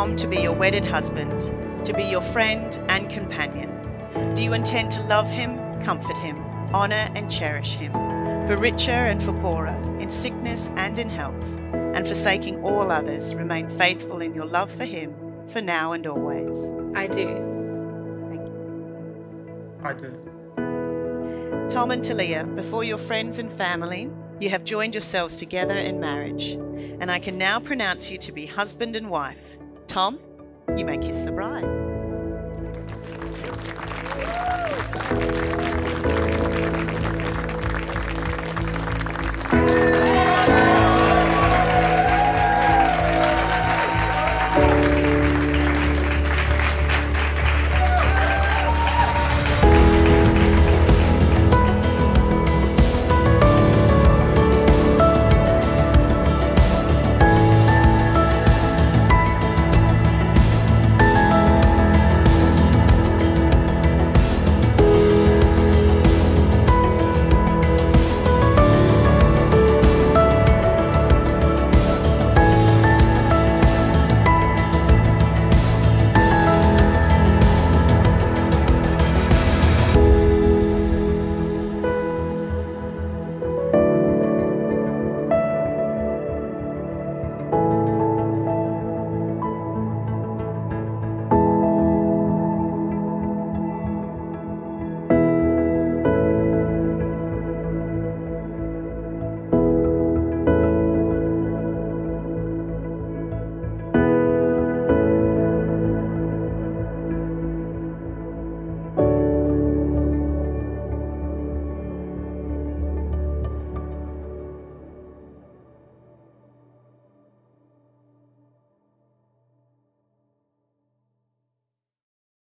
wedded husband to be your friend and companion? Do you intend to love him, comfort him, honour and cherish him, for richer and for poorer, in sickness and in health, and forsaking all others, remain faithful in your love for him, for now and always? I do. Thank you. I do. Tom and Telea, before your friends and family, you have joined yourselves together in marriage, and I can now pronounce you to be husband and wife. Tom, you may kiss the bride.